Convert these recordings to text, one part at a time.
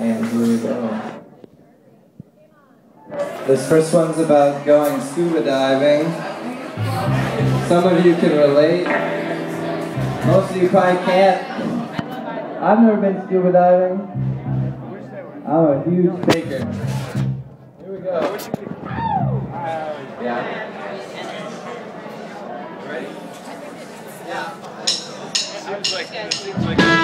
And here we go. This first one's about going scuba diving. Some of you can relate. Most of you probably can't. I've never been scuba diving. I'm a huge faker. Here we go. Yeah. Ready? Yeah. Like, seems like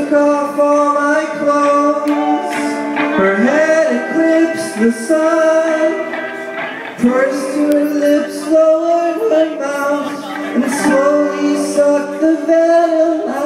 took off all my clothes. Her head eclipsed the sun. Pursed her lips, lowered her mouth And slowly sucked the venom